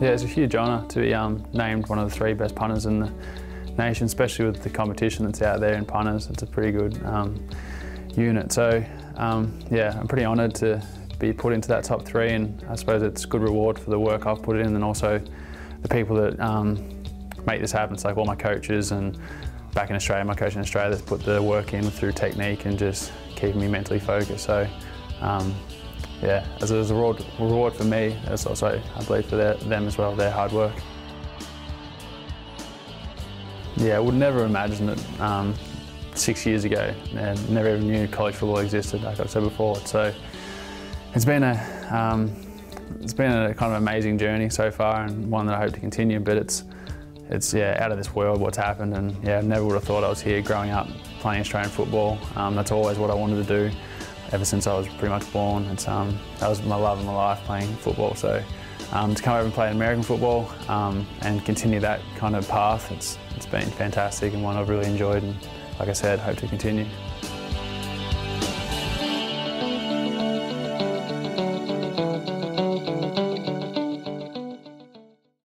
Yeah, it's a huge honour to be um, named one of the three best punters in the nation, especially with the competition that's out there in punters. It's a pretty good um, unit. So, um, yeah, I'm pretty honoured to be put into that top three, and I suppose it's good reward for the work I've put in, and also the people that um, make this happen. It's like all my coaches and back in Australia, my coach in Australia that's put the work in through technique and just keeping me mentally focused. So, um, yeah, as a reward, reward for me, it's also, I believe, for their, them as well, their hard work. Yeah, I would never imagine that um, six years ago, and never even knew college football existed, like I've said before. So it's been a, um, it's been a kind of amazing journey so far, and one that I hope to continue. But it's, it's yeah, out of this world what's happened, and yeah, I never would have thought I was here growing up playing Australian football. Um, that's always what I wanted to do ever since I was pretty much born. It's, um, that was my love of my life, playing football. So um, to come over and play American football um, and continue that kind of path, it's, it's been fantastic and one I've really enjoyed and like I said, hope to continue.